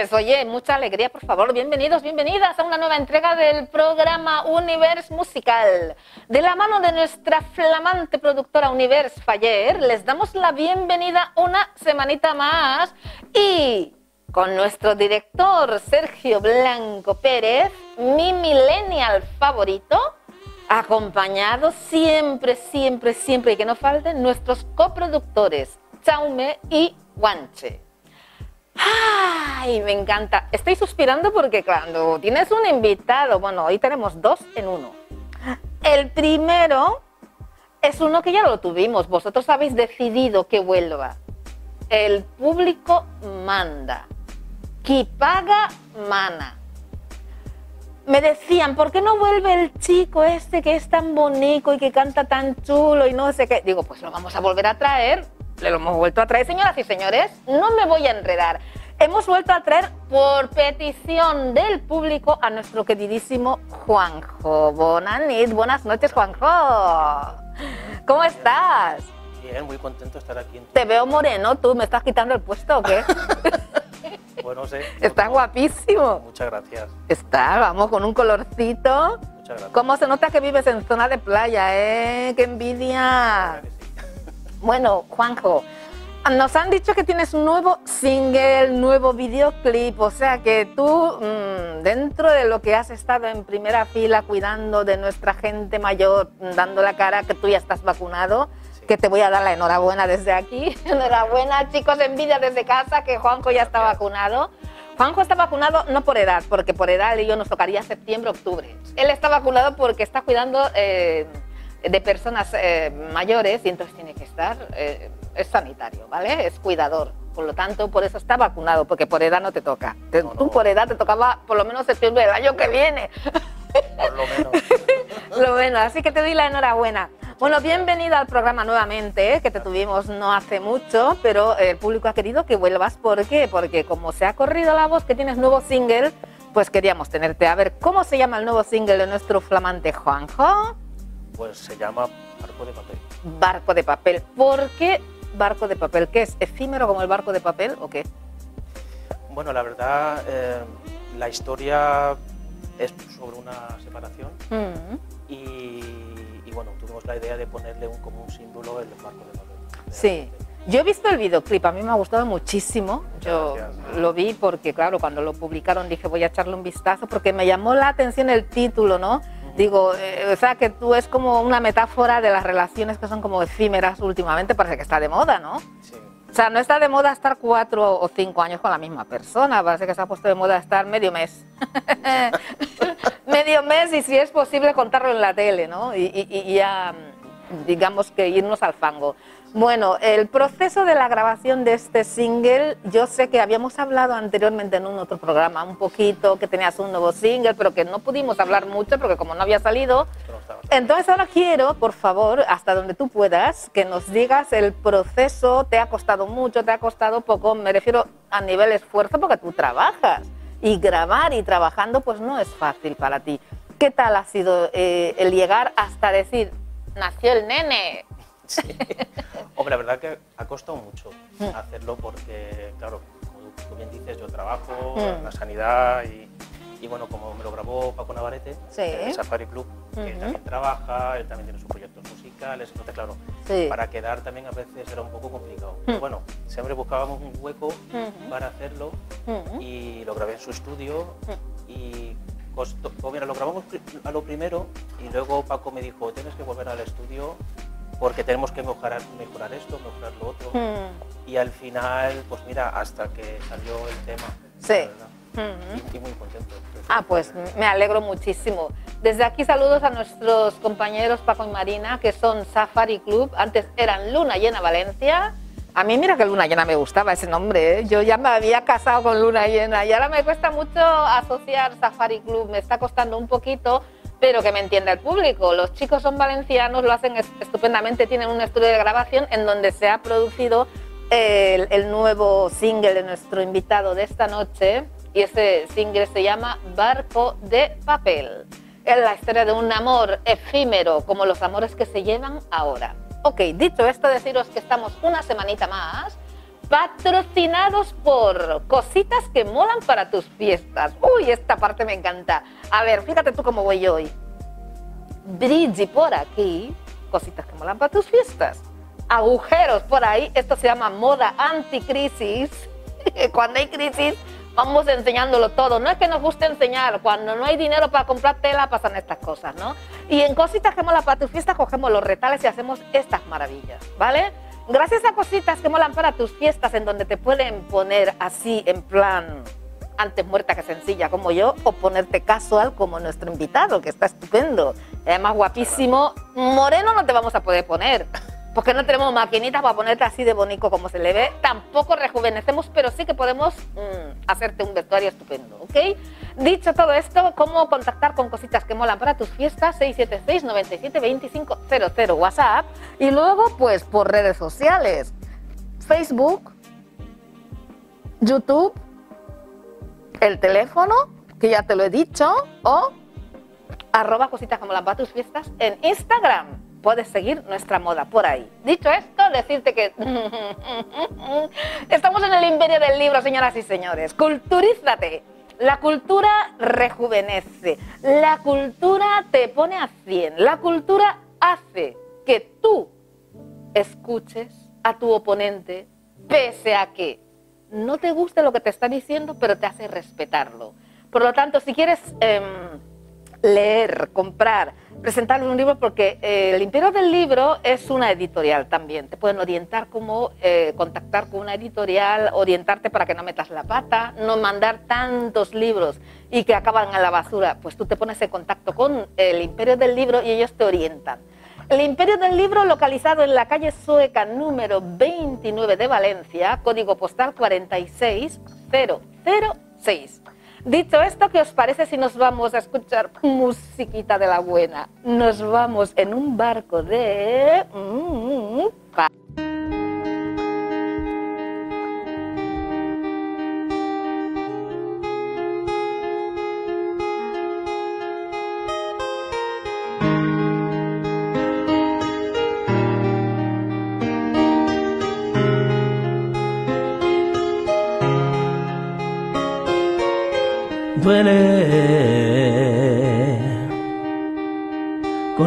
noches. Oye, mucha alegría, por favor, bienvenidos, bienvenidas a una nueva entrega del programa Univers Musical. De la mano de nuestra flamante productora Univers Faller, les damos la bienvenida una semanita más y con nuestro director Sergio Blanco Pérez, mi millennial favorito, acompañado siempre, siempre, siempre y que no falten nuestros coproductores Chaume y Guanche. ¡Ay! Me encanta. Estoy suspirando porque cuando tienes un invitado, bueno, hoy tenemos dos en uno. El primero es uno que ya lo tuvimos, vosotros habéis decidido que vuelva. El público manda. Qui paga, mana. Me decían, ¿por qué no vuelve el chico este que es tan bonito y que canta tan chulo y no sé qué? Digo, pues lo vamos a volver a traer le lo hemos vuelto a traer, señoras y señores, no me voy a enredar. Hemos vuelto a traer por petición del público a nuestro queridísimo Juanjo. Bonanit, buenas noches, Juanjo. ¿Cómo estás? Bien, muy contento de estar aquí. Te veo moreno, tú me estás quitando el puesto o qué? bueno, sé. Estás guapísimo. Muchas gracias. Está, vamos, con un colorcito. Muchas gracias. ¿Cómo se nota que vives en zona de playa, eh? ¡Qué envidia! Bueno, Juanjo, nos han dicho que tienes un nuevo single, nuevo videoclip, o sea que tú, mmm, dentro de lo que has estado en primera fila cuidando de nuestra gente mayor, dando la cara que tú ya estás vacunado, sí. que te voy a dar la enhorabuena desde aquí. enhorabuena, chicos, envidia desde casa que Juanjo ya está vacunado. Juanjo está vacunado no por edad, porque por edad yo nos tocaría septiembre, octubre. Él está vacunado porque está cuidando... Eh, de personas eh, mayores y entonces tiene que estar, eh, es sanitario, ¿vale? Es cuidador. Por lo tanto, por eso está vacunado, porque por edad no te toca. Te, No, no. Tú por edad te tocaba por lo menos septiembre del año que viene. Por lo menos. lo bueno, así que te doy la enhorabuena. Bueno, bienvenida al programa nuevamente, ¿eh? que te tuvimos no hace mucho, pero el público ha querido que vuelvas. ¿Por qué? Porque como se ha corrido la voz que tienes nuevo single, pues queríamos tenerte. A ver, ¿cómo se llama el nuevo single de nuestro flamante Juanjo? Pues se llama Barco de Papel. Barco de papel. ¿Por qué barco de papel? ¿Qué es? ¿Efímero como el barco de papel o qué? Bueno, la verdad, eh, la historia es sobre una separación Mm. y, y bueno, tuvimos la idea de ponerle un, como un símbolo el barco de papel. Sí. Yo he visto el videoclip, a mí me ha gustado muchísimo. Yo gracias. lo vi porque, claro, cuando lo publicaron dije voy a echarle un vistazo porque me llamó la atención el título, ¿no? Digo, eh, o sea, que tú es como una metáfora de las relaciones que son como efímeras últimamente, parece que está de moda, ¿no? Sí, O sea, no está de moda estar cuatro o cinco años con la misma persona, parece que se ha puesto de moda estar medio mes. medio mes y si es posible contarlo en la tele, ¿no? Y, y- y ya, digamos que irnos al fango. Bueno, el proceso de la grabación de este single, yo sé que habíamos hablado anteriormente en un otro programa un poquito, que tenías un nuevo single, pero que no pudimos hablar mucho porque como no había salido, entonces ahora quiero, por favor, hasta donde tú puedas, que nos digas el proceso, te ha costado mucho, te ha costado poco, me refiero a nivel esfuerzo porque tú trabajas y grabar y trabajando pues no es fácil para ti. ¿Qué tal ha sido eh, el llegar hasta decir, nació el nene? Sí. Hombre, la verdad que ha costado mucho Mm. hacerlo porque, claro, como tú bien dices, yo trabajo Mm. en la sanidad y, y bueno, como me lo grabó Paco Navarrete, Sí. de Safari Club, que él también trabaja, él también tiene sus proyectos musicales, entonces claro, Sí. para quedar también a veces era un poco complicado. Mm. Pero bueno, siempre buscábamos un hueco para hacerlo y lo grabé en su estudio Mm. y costó, pues mira, lo grabamos a lo primero y luego Paco me dijo, tienes que volver al estudio porque tenemos que mejorar, mejorar esto, mejorar lo otro. Mm. Y al final, pues mira, hasta que salió el tema. Sí. Y, y muy contento. Ah, pues me alegro muchísimo. Desde aquí saludos a nuestros compañeros Paco y Marina, que son Safari Club. Antes eran Luna Llena Valencia. A mí mira que Luna Llena me gustaba ese nombre. ¿eh? Yo ya me había casado con Luna Llena y ahora me cuesta mucho asociar Safari Club. Me está costando un poquito, pero que me entienda el público. Los chicos son valencianos, lo hacen es- estupendamente. Tienen un estudio de grabación en donde se ha producido el, el nuevo single de nuestro invitado de esta noche y ese single se llama Barco de Papel. Es la historia de un amor efímero como los amores que se llevan ahora. Ok, dicho esto, deciros que estamos una semanita más patrocinados por cositas que molan para tus fiestas. Uy, esta parte me encanta. A ver, fíjate tú cómo voy hoy. Bridge por aquí, cositas que molan para tus fiestas. Agujeros por ahí, esto se llama moda anticrisis. Cuando hay crisis, vamos enseñándolo todo. No es que nos guste enseñar, cuando no hay dinero para comprar tela pasan estas cosas, ¿no? Y en cositas que molan para tus fiestas cogemos los retales y hacemos estas maravillas, ¿vale? Gracias a cositas que molan para tus fiestas en donde te pueden poner así en plan antes muerta que sencilla como yo, o ponerte casual como nuestro invitado, que está estupendo. Además, guapísimo. Moreno no te vamos a poder poner, porque no tenemos maquinitas para ponerte así de bonito como se le ve. Tampoco rejuvenecemos, pero sí que podemos mm, hacerte un vestuario estupendo, ¿ok? Dicho todo esto, ¿cómo contactar con cositas que molan para tus fiestas? 676 97 25 WhatsApp. Y luego, pues, por redes sociales. Facebook, YouTube, el teléfono, que ya te lo he dicho, o arroba cositas como las tus fiestas en Instagram. Puedes seguir nuestra moda por ahí. Dicho esto, decirte que estamos en el imperio del libro, señoras y señores. Culturízate. La cultura rejuvenece. La cultura te pone a 100. La cultura hace que tú escuches a tu oponente pese a que no te guste lo que te está diciendo, pero te hace respetarlo. Por lo tanto, si quieres em, leer, comprar, presentarle un libro, porque eh, el Imperio del Libro es una editorial también. Te pueden orientar cómo eh, contactar con una editorial, orientarte para que no metas la pata, no mandar tantos libros y que acaban en la basura. Pues tú te pones en contacto con el Imperio del Libro y ellos te orientan. El Imperio del Libro, localizado en la calle Sueca número 29 de Valencia, código postal 46006. Dicho esto, ¿qué os parece si nos vamos a escuchar musiquita de la buena? Nos vamos en un barco de... Mm,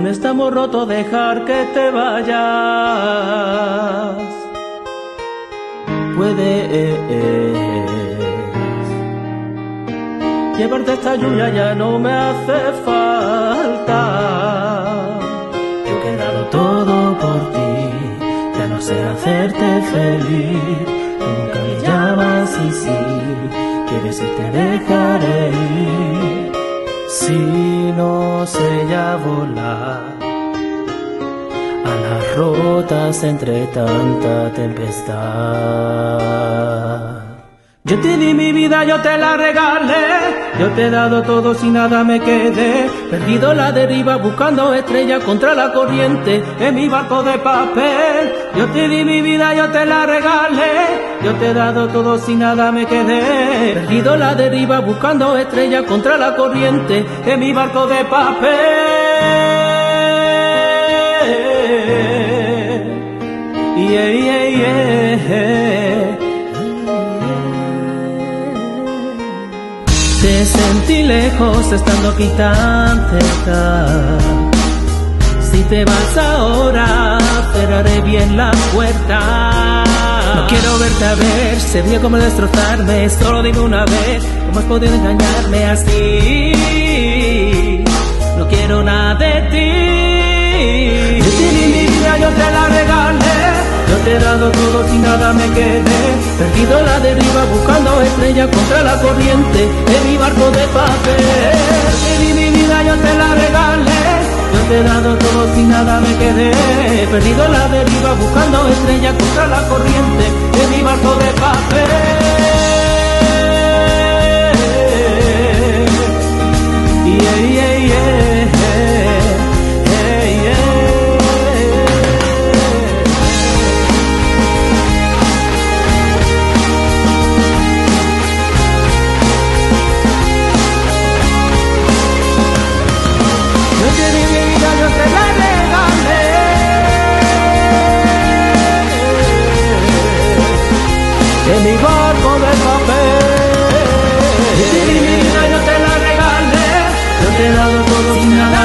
Este amor roto dejar que te vayas. Puedes llevarte esta lluvia ya no me hace falta. Yo he quedado todo por ti, ya no sé hacerte feliz. nunca me llamas y sí quieres y te dejaré si no sé ya volar a las rotas entre tanta tempestad. Yo te di mi vida, yo te la regalé, yo te he dado todo si nada me quedé, perdido la deriva buscando estrellas contra la corriente en mi barco de papel. Yo te di mi vida, yo te la regalé, yo te he dado todo si nada me quedé, perdido la deriva buscando estrellas contra la corriente en mi barco de papel. Yeah. Sentí lejos estando aquí tan cerca. Si te vas ahora, cerraré bien la puerta. No quiero verte a ver, sería como destrozarme. Solo dime una vez, ¿cómo has podido engañarme así? No quiero nada de ti. Yo te mi vida, yo te la regalé. Te he dado todo sin nada me quedé. Perdido la deriva buscando estrellas contra la corriente En mi barco de papel. Mi vida, yo te la regalé. Yo te he dado todo sin nada me quedé. Perdido la deriva buscando estrellas contra la corriente En mi barco de papel. Yeah, yeah, yeah.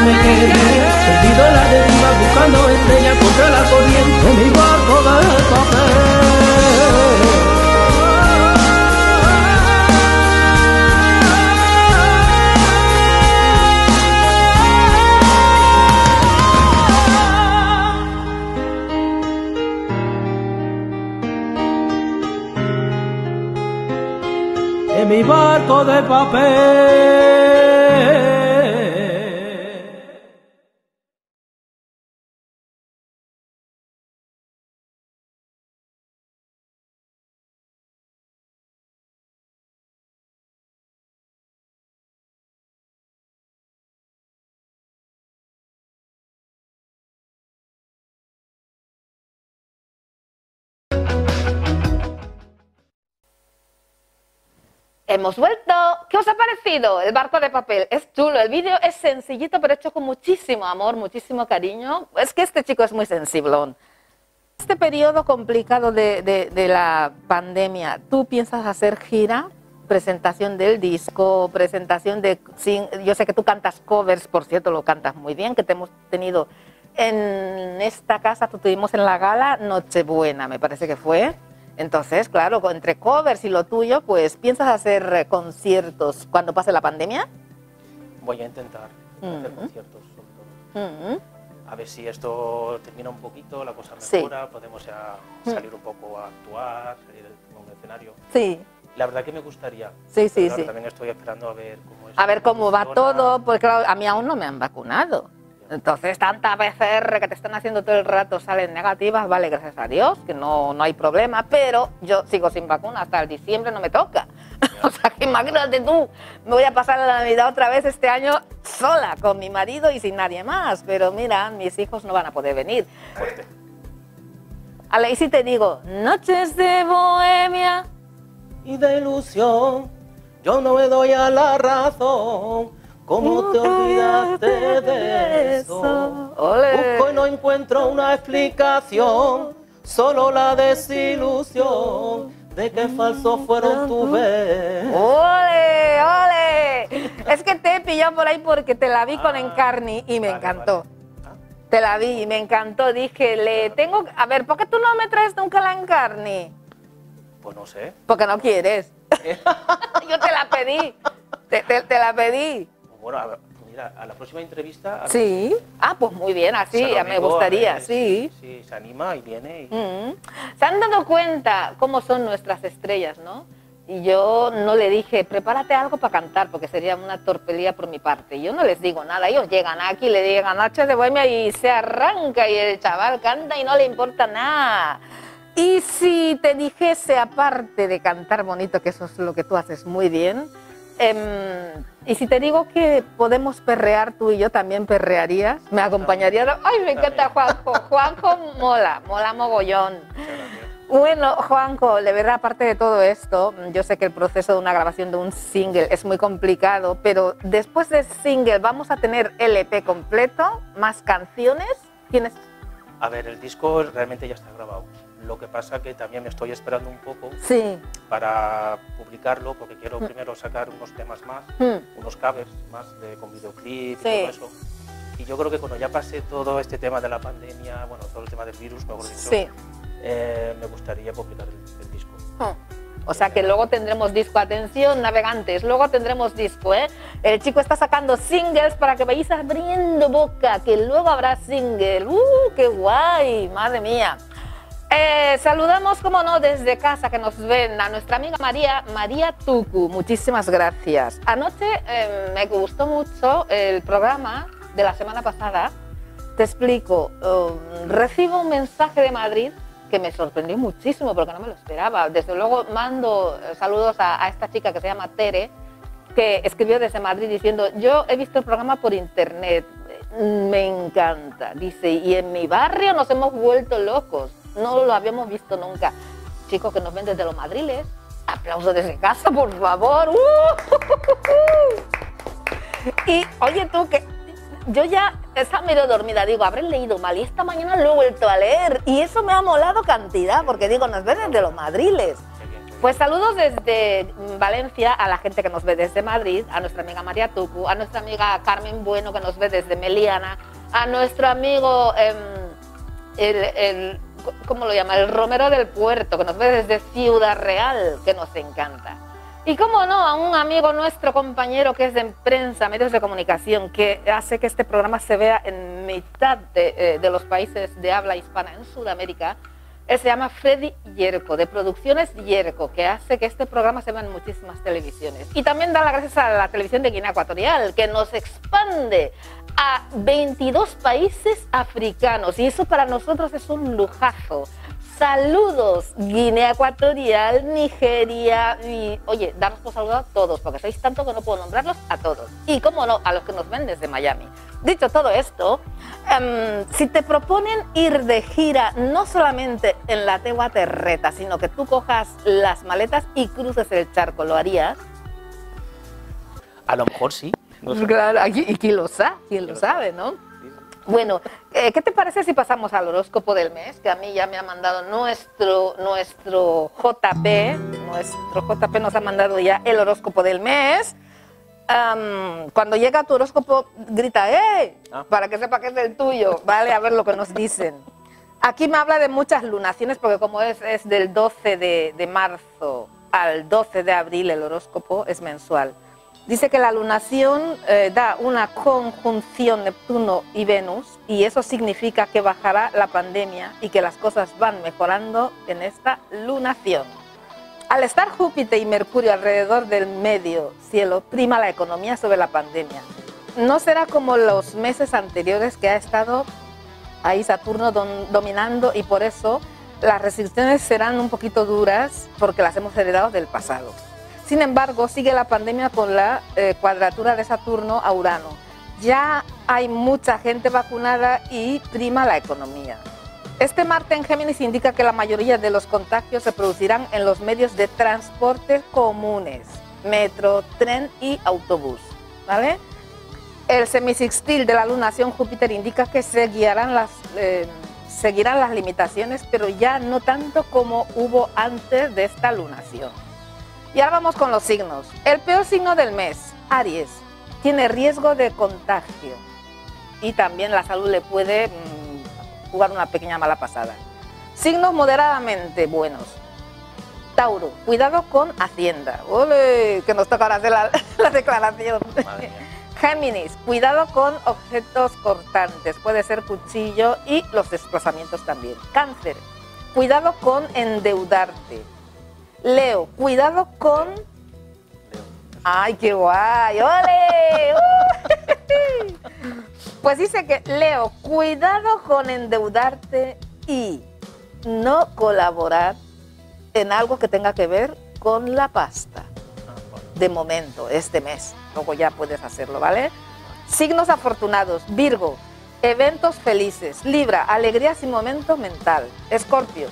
Me quedé. La deriva buscando estrella contra la corriente, mi barco de papel. mi barco de papel. Hemos vuelto. ¿Qué os ha parecido el barco de papel? Es chulo. El vídeo es sencillito, pero hecho con muchísimo amor, muchísimo cariño. Es que este chico es muy sensiblón. Este periodo complicado de, de- de la pandemia, ¿tú piensas hacer gira? Presentación del disco, presentación de... sin- yo sé que tú cantas covers, por cierto, lo cantas muy bien, que te hemos tenido en esta casa, tú tuvimos en la gala Nochebuena, me parece que fue. Entonces, claro, entre covers y lo tuyo, pues piensas hacer eh, conciertos cuando pase la pandemia. Voy a intentar hacer conciertos sobre todo. Mm, A ver si esto termina un poquito, la cosa Sí. mejora, podemos ya salir un poco a actuar, salir en un escenario. Sí, La verdad que me gustaría. sí, sí, claro, sí. También estoy esperando a ver cómo es. A ver cómo va todo, porque claro, a mí aún no me han vacunado. Entonces, tanta PCR que te están haciendo todo el rato salen negativas, vale, gracias a Dios, que no, no hay problema, pero yo sigo sin vacuna, hasta el diciembre no me toca. o sea, que imagínate tú, me voy a pasar la Navidad otra vez este año sola, con mi marido y sin nadie más, pero mira, mis hijos no van a poder venir. Fuerte. Ale, y si te digo, noches de bohemia, Y de ilusión, yo no me doy a la razón. ¿Cómo te olvidaste de eso? Busco y no encuentro una explicación, solo la desilusión de que falsos fueron tus besos. ¡Ole, ole! Es que te he pillado por ahí porque te la vi con Ah, Encarni y me vale, encantó. vale. Ah, Te la vi y me encantó. Dije, le tengo... A ver, ¿por qué tú no me traes nunca la Encarni? Pues no sé. Porque no quieres. Yo te la pedí. Te, te- te la pedí. Bueno, a mira, a la próxima entrevista. a Sí. Ah, pues muy bien, así ya me gustaría, ver sí. Si se anima y viene. y- Mm. ¿Se han dado cuenta cómo son nuestras estrellas, no? Y yo no le dije, prepárate algo para cantar, porque sería una torpelía por mi parte. Yo no les digo nada, ellos llegan aquí, le digan Noches de Bohemia y se arranca y el chaval canta y no le importa nada. Y si te dijese, aparte de cantar bonito, que eso es lo que tú haces muy bien, em, y si te digo que podemos perrear tú y yo, también perrearías, me acompañarías. Ay, me encanta Juanjo, Juanjo mola, mola mogollón. Bueno, Juanjo, de verdad, aparte de todo esto, yo sé que el proceso de una grabación de un single es muy complicado, pero después del single vamos a tener LP completo, más canciones. ¿Tienes? A ver, el disco realmente ya está grabado. Lo que pasa que también me estoy esperando un poco Sí. para publicarlo, porque quiero primero sacar unos temas más, Hmm. unos covers más de, con videoclip Sí. y todo eso. Y yo creo que cuando ya pase todo este tema de la pandemia, bueno, todo el tema del virus, mejor dicho, Sí. eh, me gustaría publicar el, el disco. Hmm. O sea que luego tendremos disco, atención navegantes, luego tendremos disco, ¿eh? El chico está sacando singles para que vayáis abriendo boca, que luego habrá single. ¡Uh, qué guay! Madre mía. Eh, saludamos, como no, desde casa que nos ven a nuestra amiga María, María Tucu. Muchísimas gracias. Anoche eh, me gustó mucho el programa de la semana pasada. Te explico. eh, recibo un mensaje de Madrid que me sorprendió muchísimo porque no me lo esperaba. Desde luego mando eh, saludos a, a esta chica que se llama Tere, que escribió desde Madrid diciendo, yo he visto el programa por internet, me encanta. Dice, y en mi barrio nos hemos vuelto locos, no lo habíamos visto nunca. Chicos que nos ven desde los madriles, aplauso desde casa, por favor. ¡Uh! Y oye tú, que yo ya estaba medio dormida, digo, habré leído mal y esta mañana lo he vuelto a leer y eso me ha molado cantidad porque digo, nos ven desde los madriles. Pues saludos desde Valencia a la gente que nos ve desde Madrid, a nuestra amiga María Tucu, a nuestra amiga Carmen Bueno que nos ve desde Meliana, a nuestro amigo, em, el, ¿cómo lo llama? El Romero del Puerto que nos ve desde Ciudad Real, que nos encanta. Y cómo no, a un amigo nuestro, compañero que es de prensa, medios de comunicación, que hace que este programa se vea en mitad de, eh, de los países de habla hispana en Sudamérica. Él se llama Freddy Yerko, de Producciones Yerko, que hace que este programa se vea en muchísimas televisiones. Y también da las gracias a la televisión de Guinea Ecuatorial, que nos expande a 22 países africanos. Y eso para nosotros es un lujazo. Saludos, Guinea Ecuatorial, Nigeria y, oye, daros por saludo a todos, porque sois tanto que no puedo nombrarlos a todos. Y, cómo no, a los que nos ven desde Miami. Dicho todo esto, um, si te proponen ir de gira, no solamente en la Tegua Terreta, sino que tú cojas las maletas y cruces el charco, ¿lo harías? A lo mejor sí. Claro, aquí- y quién lo sabe, quién lo sabe, ¿no? Bueno, eh, ¿qué te parece si pasamos al horóscopo del mes? Que a mí ya me ha mandado nuestro, nuestro JP, nuestro JP nos ha mandado ya el horóscopo del mes. Am, cuando llega tu horóscopo, grita, ¡eh! Ah. Para que sepa que es el tuyo, ¿vale? A ver lo que nos dicen. Aquí me habla de muchas lunaciones, porque como es, es del 12 de, de marzo al 12 de abril el horóscopo, es mensual. Dice que la lunación eh, da una conjunción Neptuno y Venus y eso significa que bajará la pandemia y que las cosas van mejorando en esta lunación. Al estar Júpiter y Mercurio alrededor del medio cielo, prima la economía sobre la pandemia. No será como los meses anteriores que ha estado ahí Saturno dominando y por eso las restricciones serán un poquito duras porque las hemos heredado del pasado. Sin embargo, sigue la pandemia con la eh, cuadratura de Saturno a Urano. Ya hay mucha gente vacunada y prima la economía. Este Marte en Géminis indica que la mayoría de los contagios se producirán en los medios de transporte comunes, metro, tren y autobús. ¿Vale? El semisextil de la lunación Júpiter indica que eh, seguirán las limitaciones, pero ya no tanto como hubo antes de esta lunación. Y ahora vamos con los signos. El peor signo del mes, Aries, tiene riesgo de contagio y también la salud le puede mm, jugar una pequeña mala pasada. Signos moderadamente buenos. Tauro, cuidado con Hacienda. ¡Ole! Que nos tocará hacer la, la declaración. Géminis, cuidado con objetos cortantes, puede ser cuchillo y los desplazamientos también. Cáncer, cuidado con endeudarte. Leo, cuidado con... ¡Ay, qué guay! ¡Ole! ¡Uh! Pues dice que, Leo, cuidado con endeudarte y no colaborar en algo que tenga que ver con la pasta de momento, este mes. Luego ya puedes hacerlo, ¿vale? Signos afortunados. Virgo, eventos felices. Libra, alegrías y momento mental. Escorpio,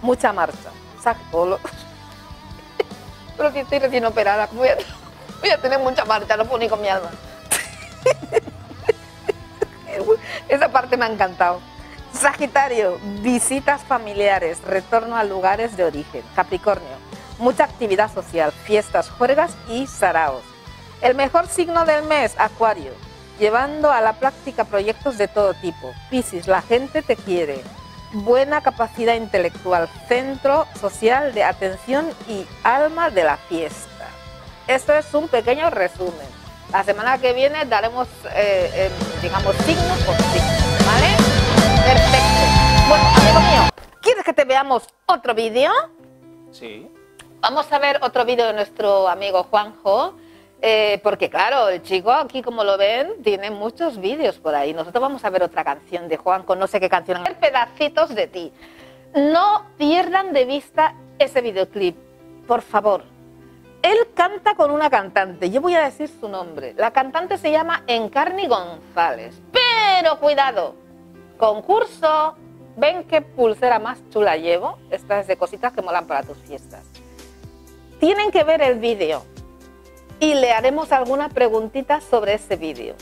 mucha marcha. Sagitolo. Pero si estoy recién operada, voy a, voy a tener mucha puedo ni con mi alma. Esa parte me ha encantado. Sagitario, visitas familiares, retorno a lugares de origen. Capricornio, mucha actividad social, fiestas, juergas y saraos. El mejor signo del mes, Acuario, llevando a la práctica proyectos de todo tipo. Piscis, la gente te quiere. Buena capacidad intelectual, centro social de atención y alma de la fiesta. Esto es un pequeño resumen. La semana que viene daremos, eh, eh, digamos, signo por signo, ¿vale? Perfecto. Bueno, amigo mío, ¿quieres que te veamos otro vídeo? Sí. Vamos a ver otro vídeo de nuestro amigo Juanjo, eh, porque claro, el chico aquí, como lo ven, tiene muchos vídeos por ahí. Nosotros vamos a ver otra canción de Juanjo, no sé qué canción. Pedacitos de ti. No pierdan de vista ese videoclip, por favor. Él canta con una cantante, yo voy a decir su nombre. La cantante se llama Encarni González. Pero cuidado, concurso. ¿Ven qué pulsera más chula llevo? Esta es de cositas que molan para tus fiestas. Tienen que ver el vídeo y le haremos alguna preguntita sobre ese vídeo.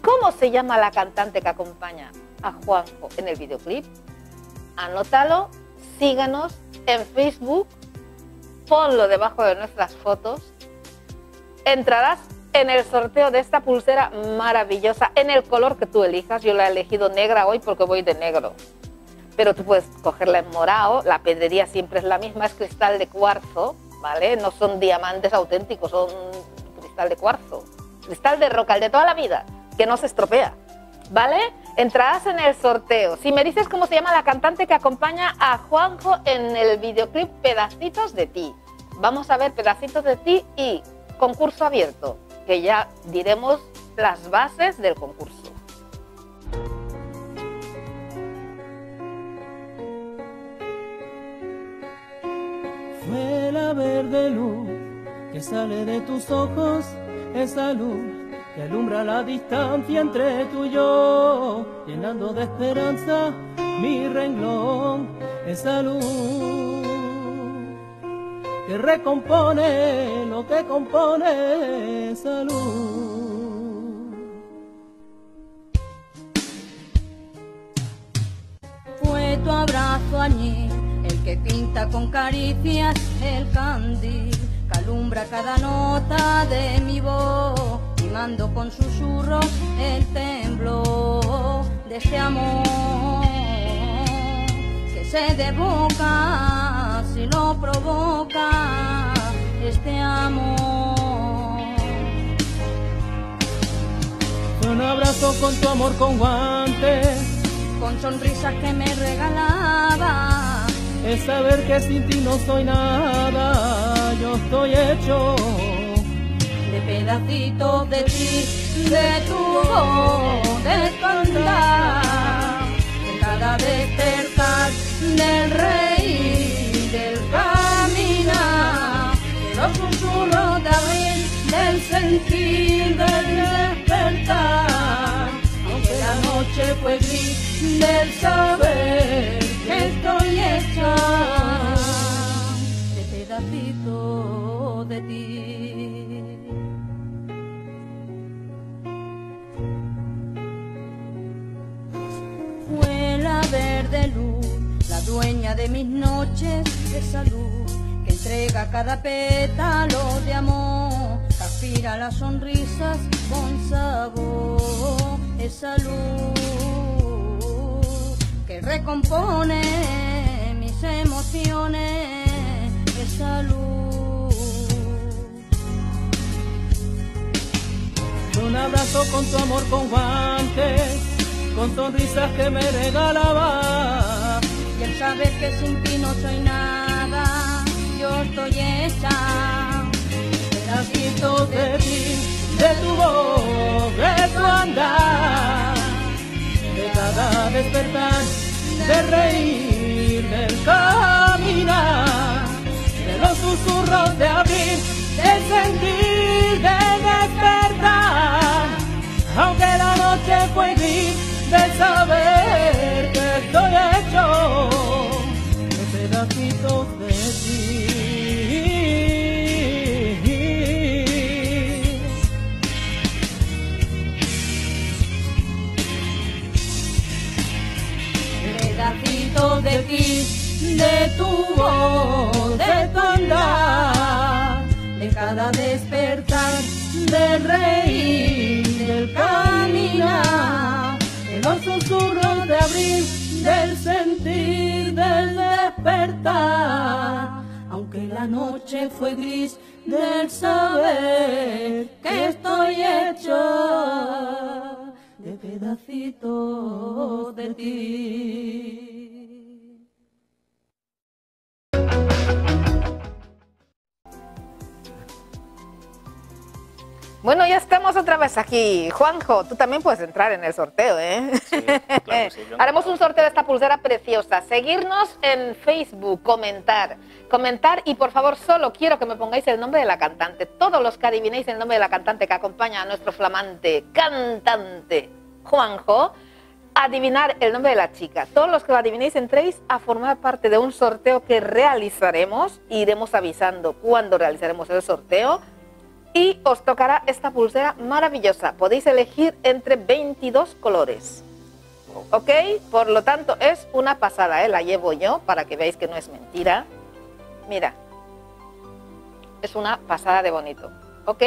¿Cómo se llama la cantante que acompaña a Juanjo en el videoclip? Anótalo, síganos en Facebook ponlo debajo de nuestras fotos, entrarás en el sorteo de esta pulsera maravillosa en el color que tú elijas. Yo la he elegido negra hoy porque voy de negro. Pero tú puedes cogerla en morado, la pedrería siempre es la misma, es cristal de cuarzo, ¿vale? No son diamantes auténticos, son cristal de cuarzo. Cristal de roca, el de toda la vida, que no se estropea, ¿vale? Entrarás en el sorteo. Si me dices cómo se llama la cantante que acompaña a Juanjo en el videoclip Pedacitos de ti. Vamos a ver Pedacitos de ti y concurso abierto que ya diremos las bases del concurso. Fue la verde luz que sale de tus ojos, esa luz que alumbra la distancia entre tú y yo, llenando de esperanza mi renglón, esa luz que recompone lo que compone salud. Fue tu abrazo el que pinta con caricias el candil, calumbra cada nota de mi voz, mando con susurros el temblor de este amor que se devoca si lo provoca este amor. Un abrazo con tu amor con guantes, con sonrisas que me regalaba. Es saber que sin ti no soy nada, yo estoy hecho de pedacitos de ti, de tu voz, de andar, de cada despertar del rey del caminar, de los susurros de abril, del sentir, del despertar, aunque la noche fue gris, del saber estoy hecha de pedacito de ti. Fue la verde luz dueña de mis noches de salud, que entrega cada pétalo de amor, que aspira las sonrisas con sabor, es salud, que recompone mis emociones, es salud. Un abrazo con tu amor con guantes, con sonrisas que me regalaba. Y él sabe que sin ti no soy nada, yo estoy hecha. Pedacitos de ti, de tu voz, de tu andar, de cada despertar, de reír, del caminar, de los susurros de abrir, de sentir, de despertar, aunque la noche fue gris de saber que estoy hecho de pedacitos de ti. Cada despertar, del reír, del caminar los susurros de abril, del sentir, del despertar. Aunque la noche fue gris, del saber que estoy hecho de pedacitos de ti. Bueno, ya estamos otra vez aquí. Juanjo, tú también puedes entrar en el sorteo, ¿eh? Sí, claro, sí, Haremos un sorteo de esta pulsera preciosa. Seguirnos en Facebook, comentar, comentar y por favor solo quiero que me pongáis el nombre de la cantante. Todos los que adivinéis el nombre de la cantante que acompaña a nuestro flamante cantante Juanjo, adivinar el nombre de la chica. Todos los que lo adivinéis entréis a formar parte de un sorteo que realizaremos. Iremos avisando cuándo realizaremos el sorteo y os tocará esta pulsera maravillosa. Podéis elegir entre 22 colores. ¿Ok? Por lo tanto, es una pasada, ¿eh? La llevo yo para que veáis que no es mentira. Mira. es una pasada de bonito, ¿ok?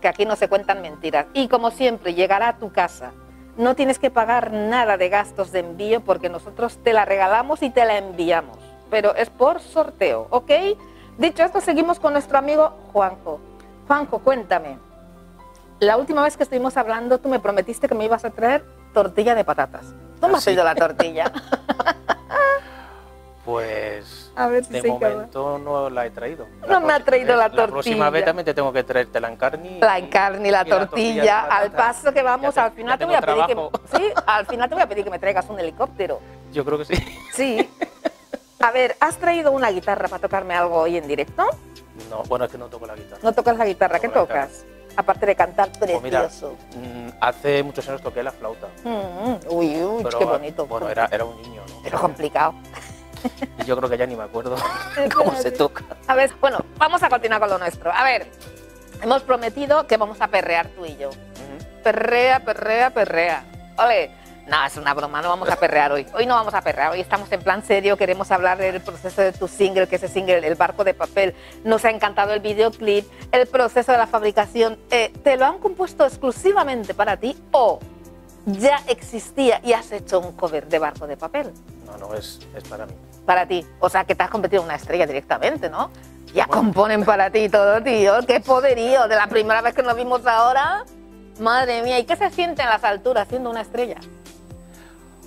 Que aquí no se cuentan mentiras. Y como siempre, llegará a tu casa. No tienes que pagar nada de gastos de envío porque nosotros te la regalamos y te la enviamos. Pero es por sorteo, ¿ok? Dicho esto, seguimos con nuestro amigo Juanjo. Juanjo, cuéntame. La última vez que estuvimos hablando, tú me prometiste que me ibas a traer tortilla de patatas. ¿Cómo ¿Ah, has ido la tortilla? Pues A ver si de momento no la he traído. No me ha traído la La próxima tortilla. vez también te tengo que traerte la encarni. la encarni, la la tortilla, al paso que vamos, al final te voy a pedir que, sí, al final te voy a pedir que me traigas un helicóptero. Yo creo que sí. Sí. A ver, ¿has traído una guitarra para tocarme algo hoy en directo? No, bueno, es que no toco la guitarra. ¿No tocas la guitarra? No ¿Qué la tocas? Aparte de cantar Pues mira, precioso. mm, hace muchos años toqué la flauta. Mm, uy, uy, pero, qué bonito. Bueno, era, era un niño, ¿no? Pero complicado. Y yo creo que ya ni me acuerdo cómo se toca. A ver, bueno, vamos a continuar con lo nuestro. A ver, hemos prometido que vamos a perrear tú y yo. Ujú. Perrea, perrea, perrea. Ole. No, es una broma, no vamos a perrear hoy. Hoy no vamos a perrear, hoy estamos en plan serio, queremos hablar del proceso de tu single, que ese single, El barco de papel. Nos ha encantado el videoclip, el proceso de la fabricación. Eh, ¿Te lo han compuesto exclusivamente para ti o ya existía y has hecho un cover de barco de papel? No, no, es, es para mí. Para ti. O sea, que te has convertido en una estrella directamente, ¿no? Ya componen para ti todo, tío. Qué poderío. De la primera vez que nos vimos ahora. Madre mía, ¿y qué se siente en las alturas siendo una estrella?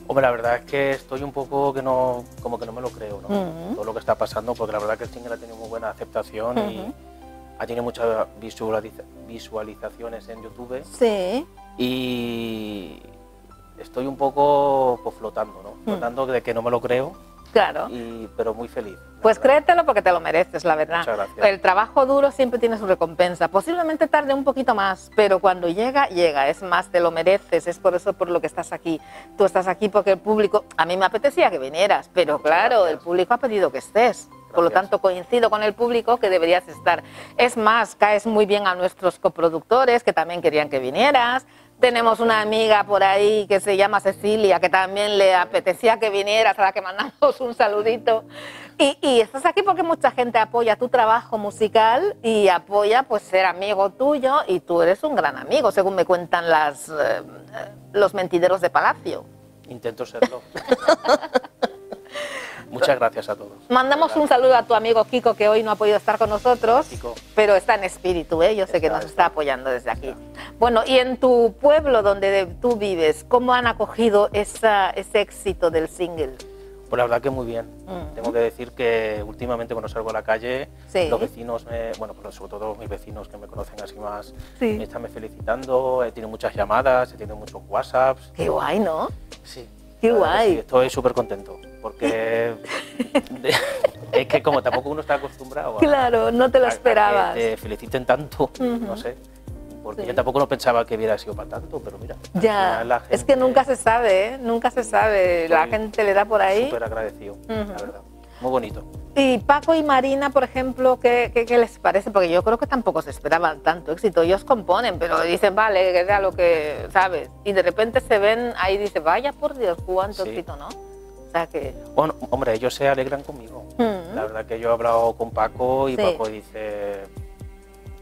Hombre, la verdad es que estoy un poco que no, como que no me lo creo, ¿no? Todo lo que está pasando, porque la verdad que el single ha tenido muy buena aceptación y ha tenido muchas visualiza- visualizaciones en YouTube Sí. y estoy un poco pues, flotando, ¿no? Flotando de que no me lo creo, Claro. y, pero muy feliz. Pues verdad. créetelo porque te lo mereces, la verdad. Muchas gracias. El trabajo duro siempre tiene su recompensa. Posiblemente tarde un poquito más, pero cuando llega, llega. Es más, te lo mereces. Es por eso por lo que estás aquí. Tú estás aquí porque el público, a mí me apetecía que vinieras, pero claro, el público ha pedido que estés. Por lo tanto, coincido con el público que deberías estar. Es más, caes muy bien a nuestros coproductores que también querían que vinieras. Tenemos una amiga por ahí que se llama Cecilia, que también le apetecía que vinieras, a la que mandamos un saludito. Y, y estás aquí porque mucha gente apoya tu trabajo musical y apoya pues ser amigo tuyo y tú eres un gran amigo, según me cuentan las, eh, los mentideros de Palacio. Intento serlo. Muchas gracias a todos. Mandamos un saludo a tu amigo Kiko que hoy no ha podido estar con nosotros, Kiko. pero está en espíritu, ¿eh? yo sé que Está, nos está. está apoyando desde aquí. Bueno, y en tu pueblo donde tú vives, ¿cómo han acogido esa, ese éxito del single? Pues la verdad que muy bien. Mm. Tengo que decir que últimamente cuando salgo a la calle, Sí. los vecinos, me, bueno, pero sobre todo mis vecinos que me conocen así más, Sí. me están me felicitando, he tenido muchas llamadas, he tenido muchos WhatsApps. Qué guay, ¿no? Sí. Qué guay. sí, estoy súper contento, porque es que como tampoco uno está acostumbrado a, Claro, no te lo esperabas. que te feliciten tanto, no sé, porque Sí. yo tampoco no pensaba que hubiera sido para tanto, pero mira. Ya, es que nunca se sabe, ¿eh? Nunca se sabe. La gente le da por ahí. Súper agradecido, la verdad. Muy bonito. Y Paco y Marina, por ejemplo, ¿qué, qué, qué les parece? Porque yo creo que tampoco se esperaban tanto éxito. Ellos componen, pero dicen, vale, que sea lo que sabes. Y de repente se ven ahí y dicen, vaya por Dios, cuánto Sí. éxito, ¿no? O sea que. Bueno, hombre, ellos se alegran conmigo. Mm. La verdad que yo he hablado con Paco y Sí. Paco dice,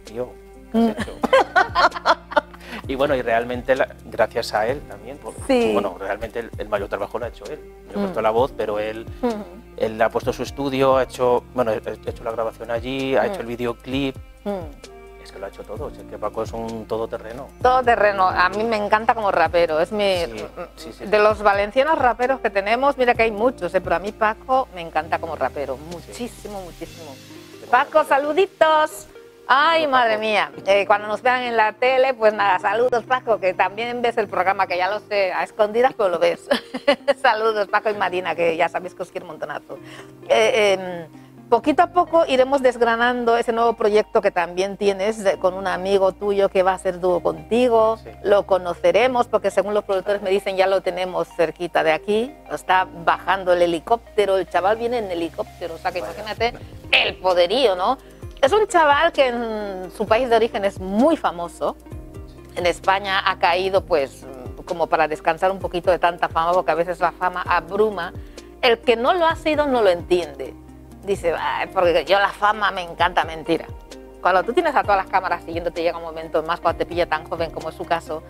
tío, ¿qué Mm. has hecho? y bueno, y realmente la- gracias a él también, porque, Sí. bueno, realmente el, el mayor trabajo lo ha hecho él. Yo he Mm. puesto la voz, pero él, Ujú. Él ha puesto su estudio, ha hecho, bueno, ha hecho la grabación allí, ha Mm. hecho el videoclip, Mm. es que lo ha hecho todo, es que Paco es un todoterreno. Todo terreno. A mí me encanta como rapero. Es mi. Sí, sí, sí. De los valencianos raperos que tenemos, mira que hay muchos, ¿eh? pero a mí Paco me encanta como rapero. Muchísimo, muchísimo. Paco, saluditos. Ay, madre mía. Eh, cuando nos vean en la tele, pues nada, saludos, Paco, que también ves el programa, que ya lo sé, a escondidas, pero lo ves. saludos, Paco y Marina, que ya sabéis que os quiero un montonazo. Eh, em, poquito a poco iremos desgranando ese nuevo proyecto que también tienes de- con un amigo tuyo que va a ser dúo contigo. Sí. Lo conoceremos porque según los productores me dicen ya lo tenemos cerquita de aquí. Está bajando el helicóptero, el chaval viene en helicóptero, o sea que Vaya. imagínate el poderío, ¿no? Es un chaval que en su país de origen es muy famoso. En España ha caído pues como para descansar un poquito de tanta fama, porque a veces la fama abruma. El que no lo ha sido no lo entiende. Dice, "Ay, porque yo la fama me encanta, mentira. cuando tú tienes a todas las cámaras siguiéndote, llega un momento, más cuando te pilla tan joven como es su caso,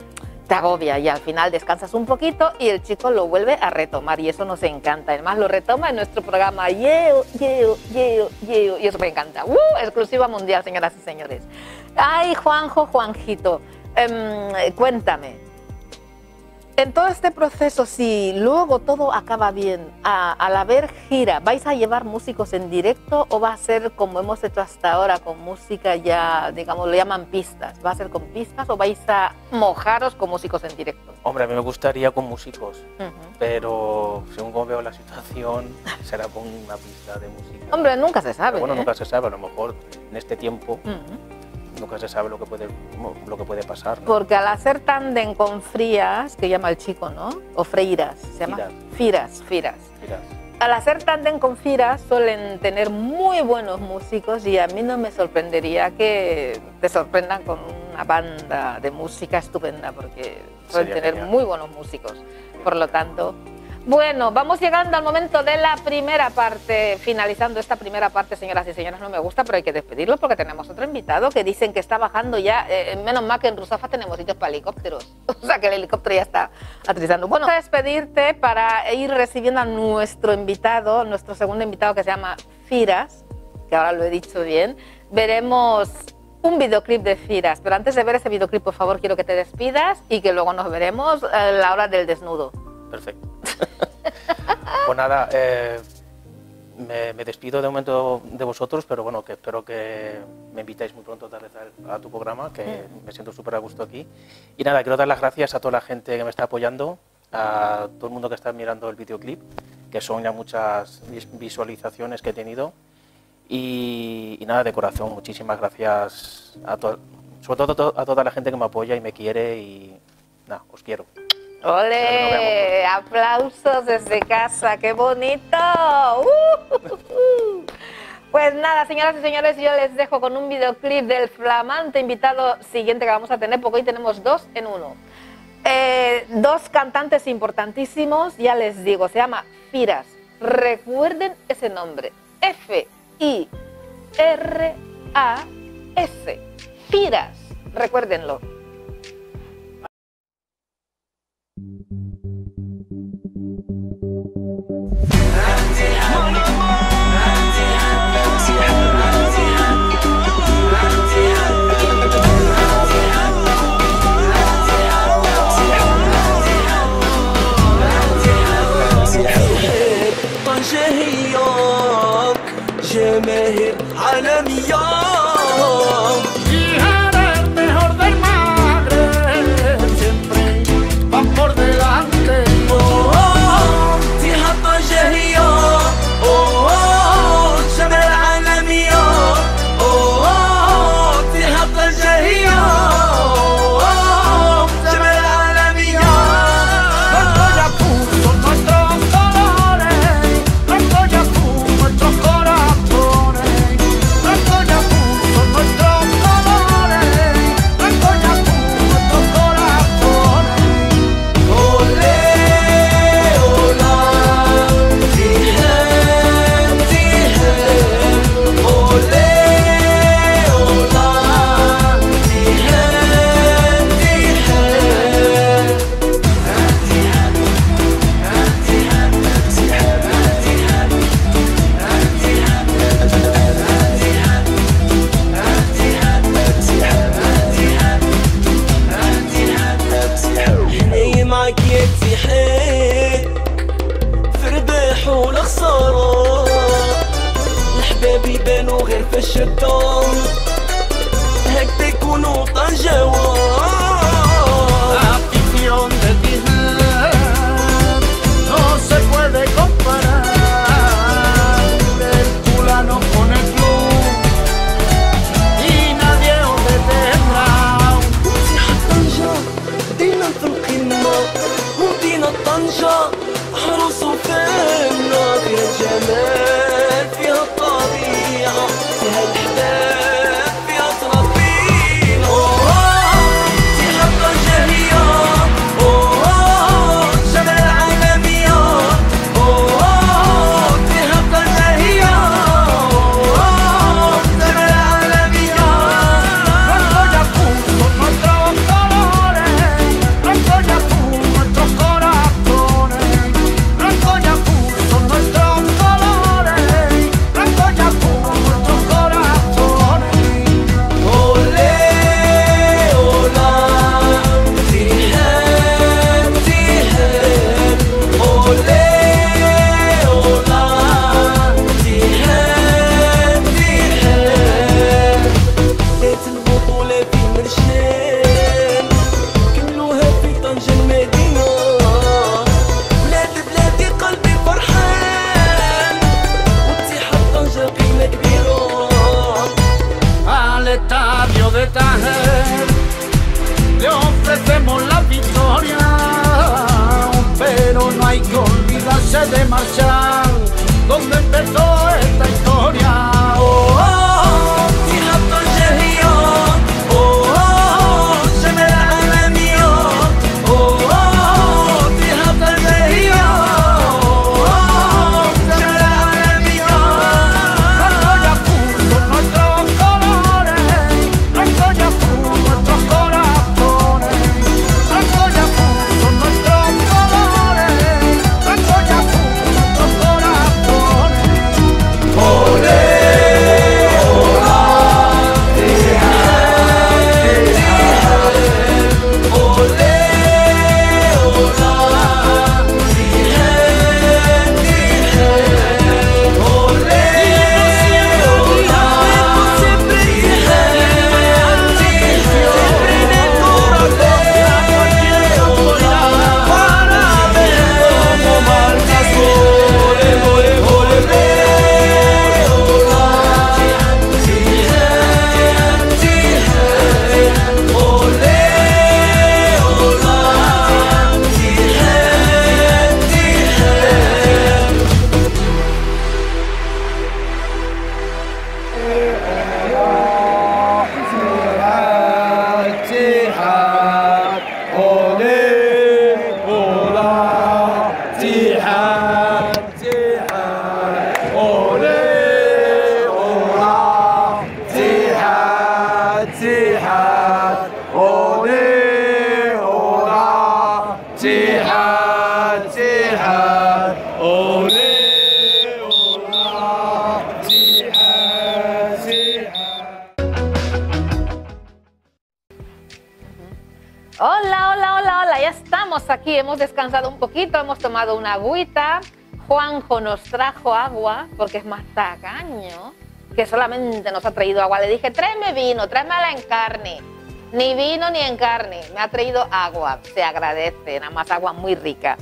te agobia y al final descansas un poquito y el chico lo vuelve a retomar y eso nos encanta. Además lo retoma en nuestro programa Yeo, Yeo, Yeo, Yeo y eso me encanta. ¡Uh! Exclusiva mundial, señoras y señores. Ay, Juanjo, Juanjito, em, cuéntame, en todo este proceso, si luego todo acaba bien, a- al haber gira, ¿vais a llevar músicos en directo o va a ser como hemos hecho hasta ahora con música ya, digamos, lo llaman pistas? ¿Va a ser con pistas o vais a mojaros con músicos en directo? Hombre, a mí me gustaría con músicos, Ujú. pero según como veo la situación, será con una pista de música. Hombre, nunca se Pero sabe. bueno, ¿eh? nunca se sabe, a lo mejor en este tiempo Ujú. Nunca se sabe lo que puede, lo que puede pasar. ¿no? Porque al hacer tándem con frías, que llama el chico, ¿no? O freiras, se llama. Firas, firas. Mira, Al hacer tándem con Firas suelen tener muy buenos músicos y a mí no me sorprendería que te sorprendan con una banda de música estupenda porque suelen Sería tener genial. muy buenos músicos. Por lo tanto, bueno, vamos llegando al momento de la primera parte, finalizando esta primera parte, señoras y señores, no me gusta, pero hay que despedirlo porque tenemos otro invitado que dicen que está bajando ya, eh, menos mal que en Rusafa tenemos sitios para helicópteros, o sea que el helicóptero ya está aterrizando. Bueno, vamos a despedirte para ir recibiendo a nuestro invitado, nuestro segundo invitado que se llama Firas, que ahora lo he dicho bien, veremos un videoclip de Firas, pero antes de ver ese videoclip, por favor, quiero que te despidas y que luego nos veremos a la hora del desnudo. perfecto. Pues nada, eh, me, me despido de momento de vosotros, pero bueno, que espero que me invitáis muy pronto otra vez a, a tu programa, que me siento súper a gusto aquí. Y nada, quiero dar las gracias a toda la gente que me está apoyando, a todo el mundo que está mirando el videoclip, que son ya muchas vis- visualizaciones que he tenido. Y, y nada, de corazón, muchísimas gracias a to- sobre todo a to- a toda la gente que me apoya y me quiere y nada, os quiero. ¡Ole! Aplausos desde casa, qué bonito. ¡Uh! Pues nada, señoras y señores, yo les dejo con un videoclip del flamante invitado siguiente que vamos a tener, porque hoy tenemos dos en uno. Eh, dos cantantes importantísimos, ya les digo, se llama Firas. Recuerden ese nombre, F-I-R-A-S. Firas, recuérdenlo. جماهير عالمية. Un poquito, hemos tomado una agüita. Juanjo nos trajo agua porque es más tacaño que solamente nos ha traído agua. Le dije, tráeme vino, tráemela en carne. Ni vino ni en carne, me ha traído agua, se agradece, nada más agua muy rica.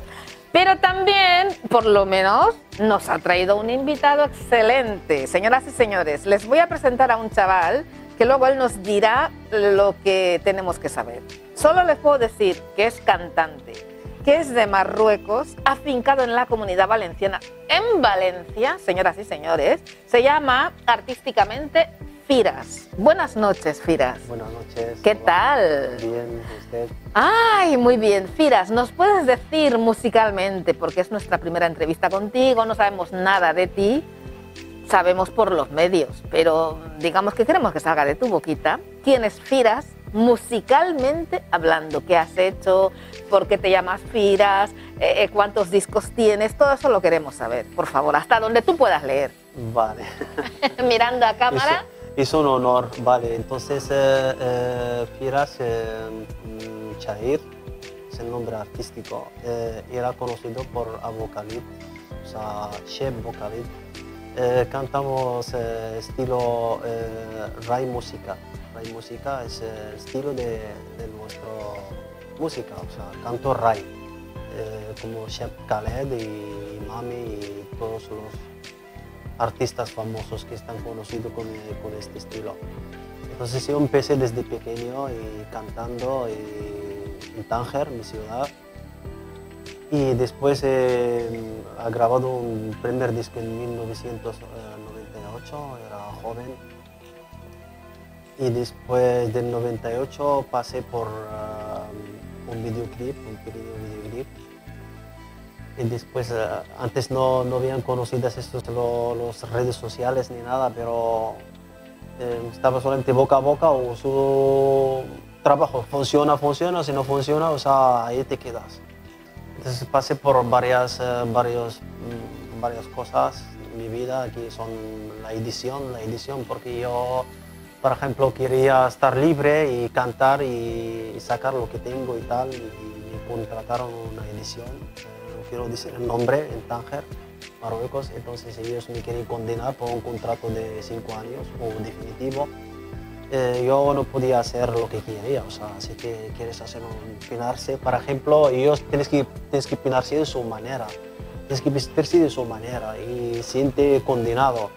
Pero también, por lo menos, nos ha traído un invitado excelente. Señoras y señores, les voy a presentar a un chaval que luego él nos dirá lo que tenemos que saber. Solo les puedo decir que es cantante, que es de Marruecos, afincado en la comunidad valenciana en Valencia, señoras y señores. Se llama artísticamente Firas. Buenas noches, Firas. Buenas noches. ¿Qué tal? Bien, usted. Ay, muy bien. Firas, ¿nos puedes decir musicalmente, porque es nuestra primera entrevista contigo, no sabemos nada de ti, sabemos por los medios, pero digamos que queremos que salga de tu boquita, quién es Firas musicalmente hablando, qué has hecho, por qué te llamas Firas, eh, eh, cuántos discos tienes, todo eso lo queremos saber, por favor, hasta donde tú puedas leer. Vale. Mirando a cámara. Es, es un honor, vale. Entonces, eh, eh, Firas mm, Chahir es el nombre artístico. Era conocido por Abu Khalid, o sea, Chef Khalid. Eh, cantamos eh, estilo eh, Rai Música. Rai Música es el estilo de, de nuestra música, o sea, canto Rai. Eh, como Chef Khaled y Mami y todos los artistas famosos que están conocidos con, eh, con este estilo. Entonces yo empecé desde pequeño y cantando y- en Tánger, mi ciudad. Y después eh, grabado un primer disco en 1998, era joven. Y después del 98 pasé por ah, un videoclip, un pequeño videoclip. Y después, eh, antes no, no habían conocido estos, lo- las redes sociales ni nada, pero eh, estaba solamente boca a boca o su trabajo funciona, funciona, si no funciona, o sea, ahí te quedas. Entonces pasé por varias, eh, varios, mm, varias cosas en mi vida, que son la edición, la edición, porque yo, por ejemplo, quería estar libre y cantar y, y sacar lo que tengo y tal, y, me contrataron una edición, no quiero decir el nombre, en Tánger, Marruecos, entonces ellos me querían condenar por un contrato de cinco años o definitivo. Eh, yo no podía hacer lo que quería, o sea, si que quieres hacer un pinarse, por ejemplo, ellos tienes que, tienes que pinarse de su manera, tienes que vestirse de su manera y siente condenado.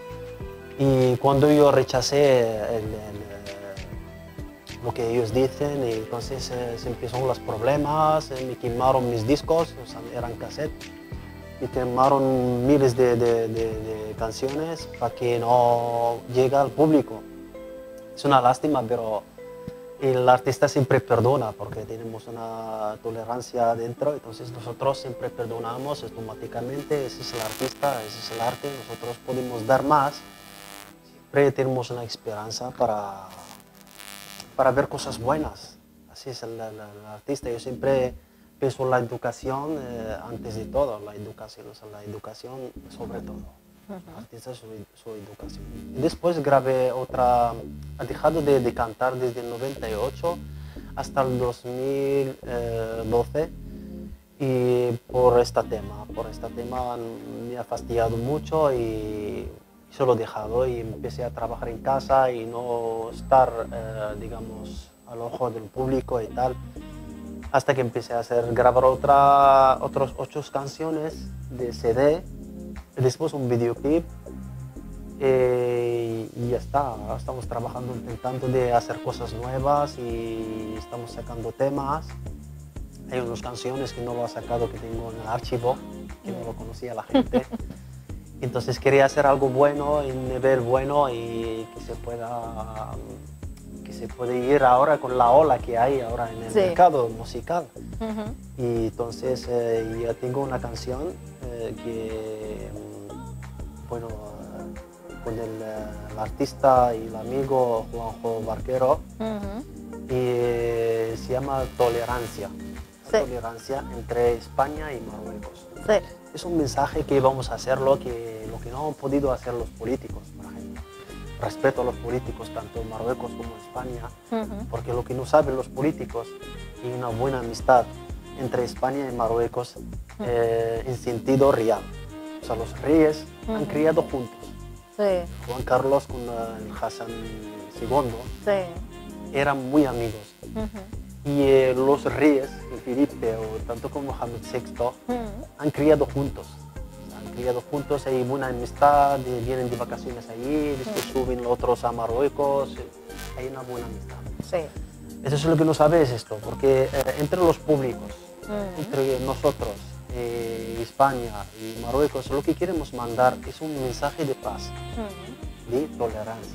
Y cuando yo rechacé eh, lo que ellos dicen, y entonces eh, se empezaron los problemas, eh, me quemaron mis discos, eran cassette. y quemaron miles de, canciones para que no llegue al público. Es una lástima, pero el artista siempre perdona porque tenemos una tolerancia dentro, entonces nosotros siempre perdonamos automáticamente, ese es el artista, ese es el arte, nosotros podemos dar más, siempre tenemos una esperanza para, para ver cosas buenas. Así es el, el- el artista, yo siempre pienso en la educación eh, antes de todo, la educación, o sea, la educación sobre todo. El artista es su, su educación. Después grabé otra, ha dejado de, de cantar desde el 98 hasta el 2012 y por este tema, por este tema me ha fastidiado mucho y solo he dejado y empecé a trabajar en casa y no estar, eh, digamos, al ojo del público y tal, hasta que empecé a hacer, grabar otra, otros ocho canciones de CD, después un videoclip eh, y ya está, estamos trabajando intentando de hacer cosas nuevas y estamos sacando temas. Hay unas canciones que no lo he sacado que tengo en el archivo, que no lo conocía la gente. Entonces quería hacer algo bueno, en nivel bueno y que se pueda que se puede ir ahora con la ola que hay ahora en el Sí. mercado musical. Y entonces eh, ya tengo una canción eh, que, bueno, con el, eh, el artista y el amigo Juanjo Barquero, y eh, se llama Tolerancia. Sí. Tolerancia entre España y Marruecos. Sí. Es un mensaje que vamos a hacerlo, que lo que no han podido hacer los políticos, por ejemplo. Respeto a los políticos, tanto en Marruecos como en España, Ujú. porque lo que no saben los políticos hay una buena amistad entre España y Marruecos eh, en sentido real. O sea, los reyes han Ujú. criado juntos. Sí. Juan Carlos con el Hassan II Sí. eran muy amigos. Ujú. Y eh, los reyes, el Felipe o tanto como Mohamed VI, Ujú. han criado juntos. Han criado juntos, hay buena amistad, eh, vienen de vacaciones allí, después suben los otros a Marruecos, eh, hay una buena amistad. Sí. Eso es lo que no sabes esto, porque eh, entre los públicos, Ujú. entre nosotros, eh, España y Marruecos, lo que queremos mandar es un mensaje de paz, de tolerancia.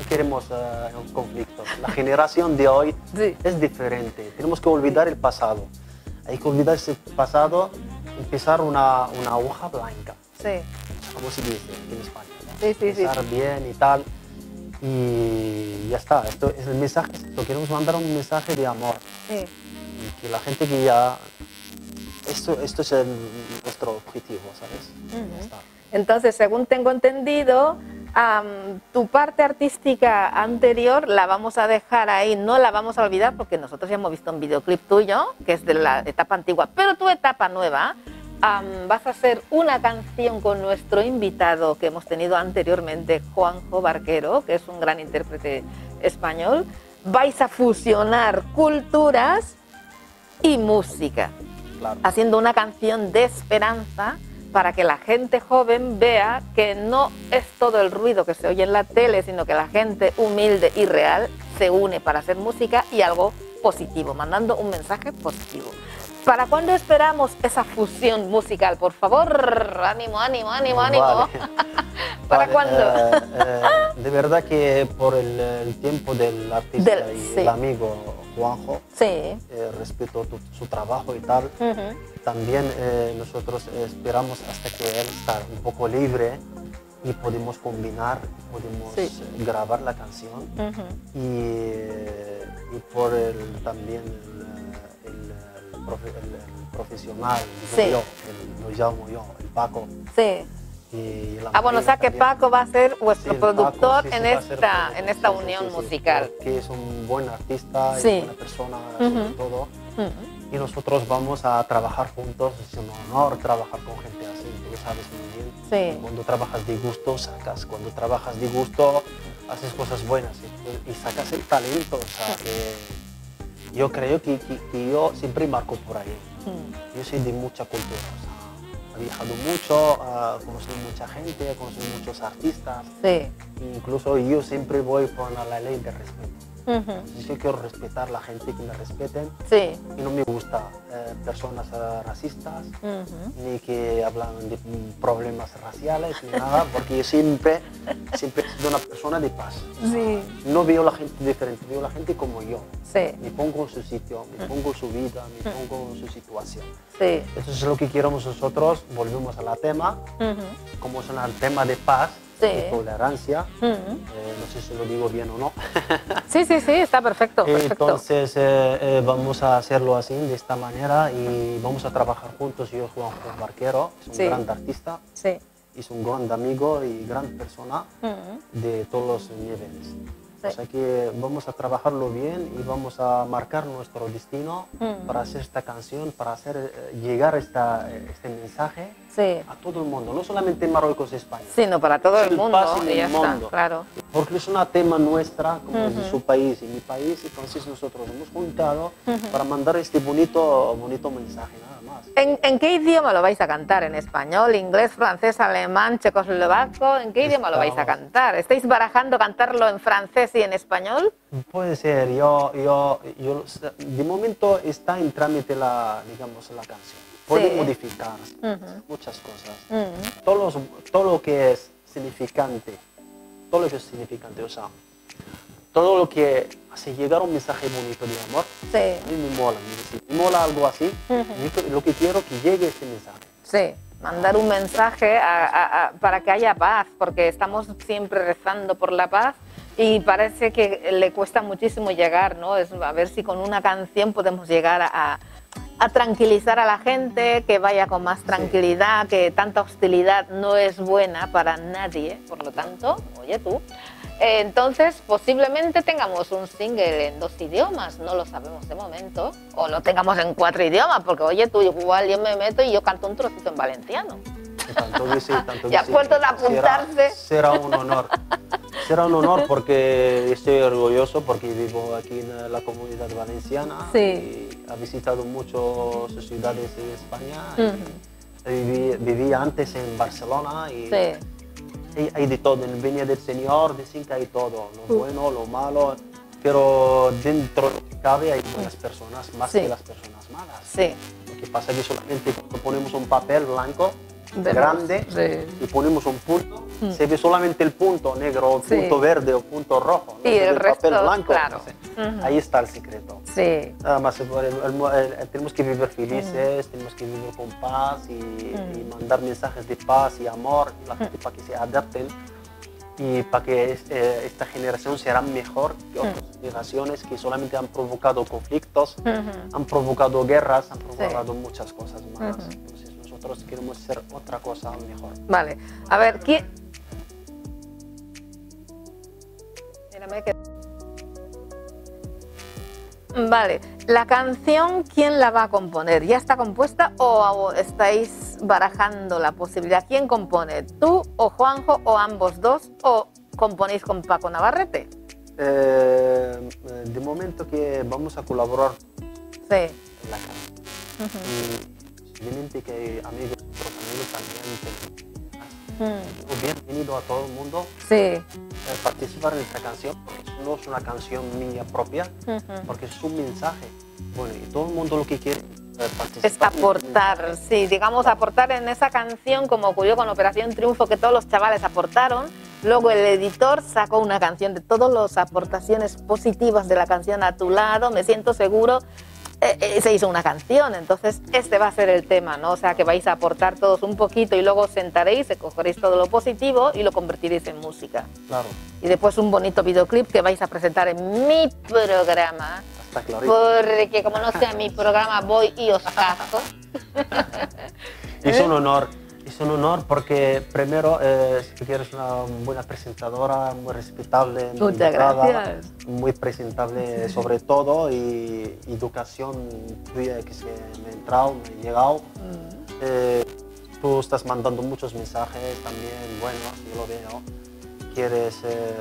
No queremos eh, un conflicto. La generación de hoy Sí. es diferente. Tenemos que olvidar el pasado. Hay que olvidar ese pasado, empezar una, una hoja blanca, Sí. como se dice en España. ¿no? Sí, sí, sí. Empezar bien y tal. Y ya está. Esto es el mensaje. Esto queremos mandar un mensaje de amor. Sí. Y que la gente que ya... Esto, esto es el- nuestro objetivo, ¿sabes? Ya está. Entonces, según tengo entendido, am, tu parte artística anterior la vamos a dejar ahí, no la vamos a olvidar porque nosotros ya hemos visto un videoclip tuyo, que es de la etapa antigua, pero tu etapa nueva, am, vas a hacer una canción con nuestro invitado que hemos tenido anteriormente, Juanjo Barquero, que es un gran intérprete español. Vais a fusionar culturas y música Claro. haciendo una canción de esperanza para que la gente joven vea que no es todo el ruido que se oye en la tele, sino que la gente humilde y real se une para hacer música y algo positivo, mandando un mensaje positivo. ¿Para cuándo esperamos esa fusión musical? Por favor, ánimo, ánimo, ánimo, ánimo. Vale. ¿Para Vale, cuándo? eh, eh, de verdad que por el, el tiempo del artista Del- y sí. el amigo Juanjo, Sí. eh, respeto tu- su trabajo y tal, también eh, nosotros esperamos hasta que él está un poco libre y podemos combinar, podemos Sí. eh, grabar la canción y, y por el, también el, el- el profe- el- el profesional, Sí. yo, el- lo llamo yo, el Paco. Sí. Y Ah, bueno, o sea que. Paco va a ser vuestro Paco, productor sí, en, esta, en esta unión musical. Que es un buen artista, es una persona sobre Ujú. todo. Y nosotros vamos a trabajar juntos, es un honor trabajar con gente así, tú sabes muy bien. Sí. Cuando trabajas de gusto, sacas, cuando trabajas de gusto, haces cosas buenas y, y sacas el talento. O sea, que yo creo que, que- que yo siempre marco por ahí. Mm. Yo soy de mucha cultura, o sea, he viajado mucho, conocí mucha gente, conocí muchos artistas. Sí. Incluso yo siempre voy por la ley de respeto. Entonces, yo quiero respetar a la gente, que me respeten. Sí. Y no me gusta eh, personas eh, racistas, ni que hablan de problemas raciales, ni nada, porque yo siempre, siempre he sido una persona de paz. Sí. No veo la gente diferente, veo la gente como yo. Sí. Me pongo en su sitio, me pongo en su vida, me pongo en su situación. Eso es lo que queremos nosotros, volvemos al tema, Ujú. como es un tema de paz, Tolerancia, eh, no sé si lo digo bien o no. Sí, sí, sí, está perfecto, perfecto. Entonces eh, eh, vamos a hacerlo así, de esta manera, y vamos a trabajar juntos. Yo, Juan Juan Barquero, es un Sí. gran artista, Sí. es un gran amigo y gran persona Ujú. de todos los niveles. Sí. O sea que vamos a trabajarlo bien y vamos a marcar nuestro destino Mm. para hacer esta canción, para hacer eh, llegar esta, eh, este mensaje Sí. a todo el mundo, no solamente en Marruecos y España. Sino para todo el El mundo. y ya el está, claro. Porque es una tema nuestra, como es de su país y mi país, entonces nosotros hemos juntado para mandar este bonito, bonito mensaje. ¿En, en qué idioma lo vais a cantar? ¿En español, inglés, francés, alemán, checoslovaco? ¿En qué idioma lo vais a cantar? ¿Estáis barajando cantarlo en francés y en español? Puede ser, yo, yo, yo, de momento está en trámite la, digamos, la canción. Puede Sí. modificar muchas cosas. Todo, los- todo lo que es significante, todo lo que es significante, o sea, todo lo que hace llegar un mensaje bonito de amor, Sí, a mí me mola, me, si me mola algo así, yo lo que quiero es que llegue este mensaje. sí. Mandar un mensaje a- a- a- para que haya paz, porque estamos siempre rezando por la paz y parece que le cuesta muchísimo llegar, ¿no? Es a ver si con una canción podemos llegar a, a tranquilizar a la gente, que vaya con más tranquilidad, que tanta hostilidad no es buena para nadie, por lo tanto, oye tú. Entonces, posiblemente tengamos un single en dos idiomas, no lo sabemos de momento, o lo tengamos en cuatro idiomas, porque oye tú, igual yo me meto y yo canto un trocito en valenciano. Y tanto que sí, tanto que Ya sí. puerto de apuntarse. Será, será un honor. Será un honor porque estoy orgulloso porque vivo aquí en la comunidad valenciana Sí. y he visitado muchas ciudades en España. y viví, vivía antes en Barcelona y Sí, hay, hay de todo. En Viña del Señor dicen que hay todo, lo bueno, lo malo, pero dentro de lo que cabe hay buenas personas más Sí. que las personas malas. sí. Lo que pasa es que solamente cuando ponemos un papel blanco Vemos, grande sí. y ponemos un punto, se ve solamente el punto negro, o Sí. punto verde o punto rojo. no Y ve el resto, papel blanco. claro. Entonces, Ahí está el secreto. Sí, Nada más, el- el- el- tenemos que vivir felices, tenemos que vivir con paz y, y mandar mensajes de paz y amor a la gente para que se adapten y para que eh, esta generación será mejor que otras generaciones que solamente han provocado conflictos, han provocado guerras, han provocado muchas cosas malas. Entonces nosotros queremos ser otra cosa mejor. vale. A ver, ¿quién...? Vale, la canción, ¿quién la va a componer? ¿Ya está compuesta o estáis barajando la posibilidad? ¿Quién compone? ¿Tú o Juanjo o ambos dos? ¿O componéis con Paco Navarrete? Eh, de momento que vamos a colaborar Sí. en la casa. Y obviamente que hay amigos, otros amigos también. Mm, que- Bienvenido a todo el mundo Sí. eh, participar en esta canción, porque no es una canción mía propia, Ujú. porque es un mensaje. Bueno, y todo el mundo lo que quiere eh. Es aportar, sí, digamos aportar en esa canción como ocurrió con Operación Triunfo, que todos los chavales aportaron. Luego el editor sacó una canción de todas las aportaciones positivas de la canción a tu lado, me siento seguro. Eh, eh, se hizo una canción, entonces este va a ser el tema, ¿no? O sea, que vais a aportar todos un poquito y luego os sentaréis, cogeréis todo lo positivo y lo convertiréis en música. Claro, Y después un bonito videoclip que vais a presentar en mi programa, está clarito. porque como no sea mi programa, voy y os cazo. Es un honor, es un honor porque primero, eh, si tú eres una buena presentadora, muy respetable, muy gracias. muy presentable sobre todo y educación tuya que se me ha entrado, me ha llegado. Mm. Eh, tú estás mandando muchos mensajes también buenos, yo lo veo. Quieres, eh,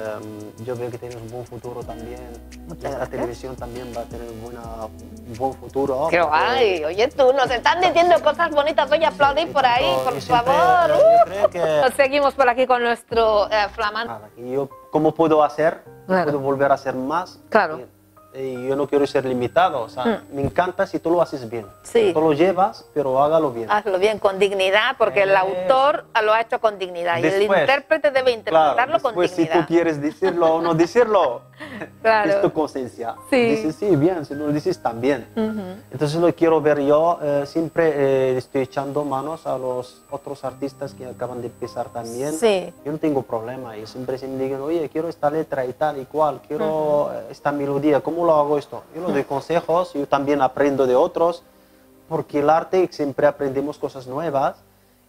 yo veo que tienes un buen futuro también. Muchas la televisión también va a tener buena, un buen futuro. ¡Qué guay! Oye, tú, nos están diciendo cosas bonitas. Oye, aplaudid por ahí, por favor. que- Nos seguimos por aquí con nuestro eh, flamante. Nada, y yo, ¿cómo puedo hacer Claro. puedo volver a hacer más. Claro. Y, y yo no quiero ser limitado, o sea, Mm. me encanta si tú lo haces bien. Sí. Tú lo llevas, pero hágalo bien. Hazlo bien, con dignidad, porque el Eso. autor lo ha hecho con dignidad y el Después, intérprete debe interpretarlo Claro, con después si dignidad. tú quieres decirlo o no decirlo, Claro. es tu conciencia. Sí. Dices sí, bien, si no lo dices también. Ujú. Entonces lo quiero ver yo, eh, siempre eh, estoy echando manos a los otros artistas que acaban de empezar también. Sí. Yo no tengo problema, y siempre se me digan, oye, quiero esta letra y tal y cual, quiero eh, esta melodía, ¿cómo lo hago esto? Yo les doy consejos, yo también aprendo de otros, porque el arte siempre aprendemos cosas nuevas.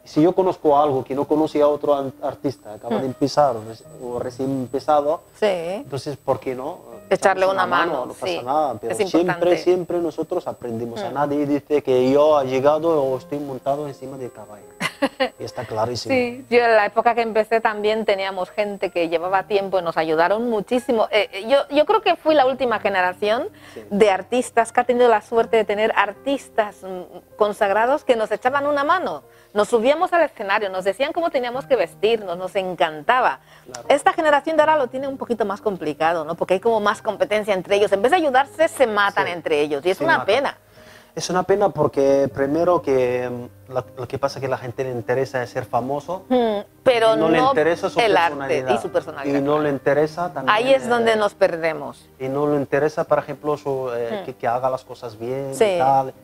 Si yo conozco algo que no conocía otro an- artista, acaba de empezar o reci- o recién empezado, Sí. entonces, ¿por qué no? Echarle Echamos una mano, no sí. pasa nada, pero siempre. Mm. siempre nosotros aprendemos. A nadie dice que yo he llegado o estoy montado encima del caballo. Y está clarísimo. Sí, yo en la época que empecé también teníamos gente que llevaba tiempo y nos ayudaron muchísimo. Eh, eh, yo, yo creo que fui la última generación Sí. de artistas que ha tenido la suerte de tener artistas mm, consagrados que nos echaban una mano. Nos subíamos al escenario, nos decían cómo teníamos que vestirnos, nos encantaba. Claro. Esta generación de ahora lo tiene un poquito más complicado, ¿no? Porque hay como más competencia entre ellos. En vez de ayudarse, se matan Sí. entre ellos. Y es Se una matan. pena. Es una pena porque primero que mm, lo, lo que pasa es que la gente le interesa es ser famoso. Mm, Pero no, no, le interesa su el arte personalidad. y su personalidad. Y no le interesa también. Ahí es donde eh, nos perdemos. Y no le interesa, por ejemplo, su, eh, Mm. que, que haga las cosas bien Sí. y tal.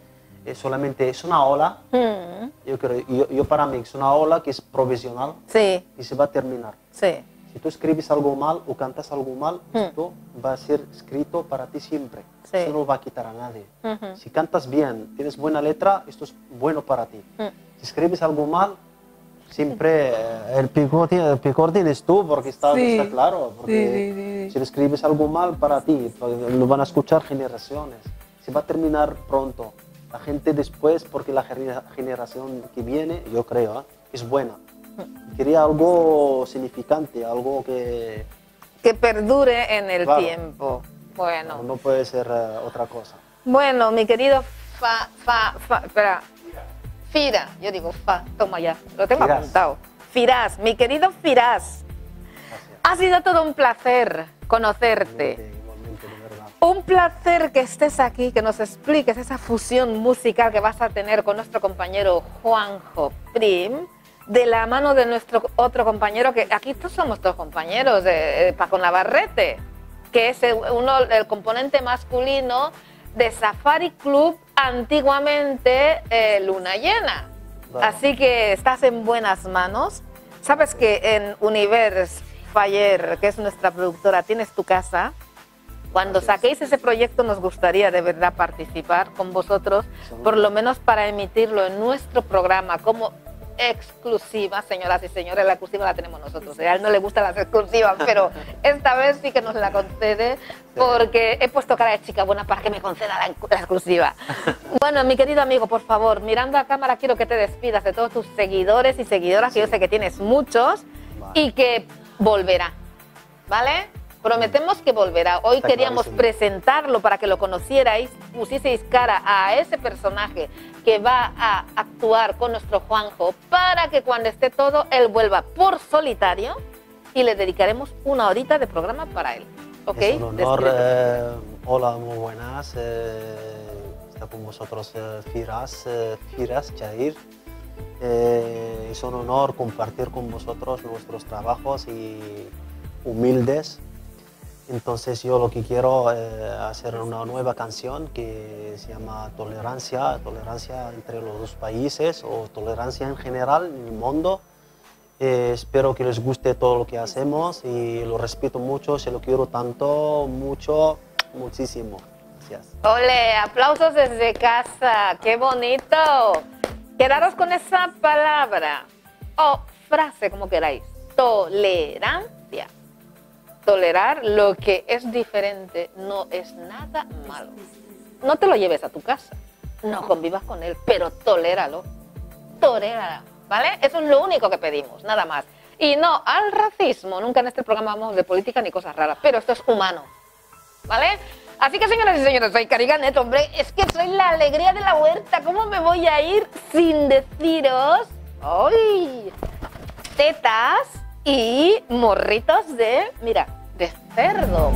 Es solamente es una ola. Mm, Yo, creo, yo, yo para mí es una ola que es provisional Sí, y se va a terminar. sí. Si tú escribes algo mal o cantas algo mal, esto va a ser escrito para ti siempre. Sí. Eso no va a quitar a nadie. Si cantas bien, tienes buena letra, esto es bueno para ti. Mm. Si escribes algo mal, siempre eh, el picor, el picor tienes tú, porque está, Sí. está claro. Porque Sí, si escribes algo mal para ti, pues, lo van a escuchar generaciones. Se va a terminar pronto. La gente después, porque la genera- generación que viene, yo creo, ¿eh? es buena. Mm. Quería algo significante, algo que Que perdure en el Claro. tiempo. Bueno, no puede ser eh, otra cosa. bueno, mi querido Fa, Fa, Fa, espera. Fira, yo digo Fa, toma ya, lo tengo Firas. apuntado. Firas, mi querido Firas, Gracias. ha sido todo un placer conocerte. Igualmente, igualmente, de verdad. Un placer que estés aquí, que nos expliques esa fusión musical que vas a tener con nuestro compañero Juanjo Prim, de la mano de nuestro otro compañero, que aquí todos somos todos compañeros, de, eh, Paco Navarrete, que es el, uno, el componente masculino de Safari Club, antiguamente eh, Luna Llena. Así que estás en buenas manos. Sabes que en Universe Fire, que es nuestra productora, tienes tu casa. Cuando Gracias. saquéis ese proyecto nos gustaría de verdad participar con vosotros, por lo menos para emitirlo en nuestro programa como exclusiva, señoras y señores, la exclusiva la tenemos nosotros. A él no le gustan las exclusivas, pero esta vez sí que nos la concede porque he puesto cara de chica buena para que me conceda la, la exclusiva. Bueno, mi querido amigo, por favor, mirando a cámara quiero que te despidas de todos tus seguidores y seguidoras, que yo sé que tienes muchos, Vale. y que volverá, ¿vale? Prometemos que volverá. Hoy Está queríamos clarísimo. presentarlo para que lo conocierais, pusieseis cara a ese personaje que va a actuar con nuestro Juanjo para que cuando esté todo él vuelva por solitario y le dedicaremos una horita de programa para él. ¿Ok? Es un honor. Eh, hola, muy buenas. eh, está con vosotros eh, Firas, eh, Firas Jair. Eh, es un honor compartir con vosotros nuestros trabajos y humildes. Entonces yo lo que quiero es hacer una nueva canción que se llama Tolerancia, tolerancia entre los dos países o tolerancia en general en el mundo. Eh, espero que les guste todo lo que hacemos y lo respeto mucho, se lo quiero tanto, mucho, muchísimo. Gracias. Ole, aplausos desde casa, qué bonito. Quedaros con esa palabra o frase, como queráis. Tolerancia. Tolerar lo que es diferente no es nada malo. No te lo lleves a tu casa, no convivas con él, pero toléralo. Toléralo, ¿vale? Eso es lo único que pedimos, nada más. Y no al racismo. Nunca en este programa vamos de política ni cosas raras, pero esto es humano. ¿Vale? Así que señoras y señores, soy Cariganet, hombre, es que soy la alegría de la huerta. ¿Cómo me voy a ir sin deciros? ¡Ay! Tetas y morritos de, mira, de cerdo.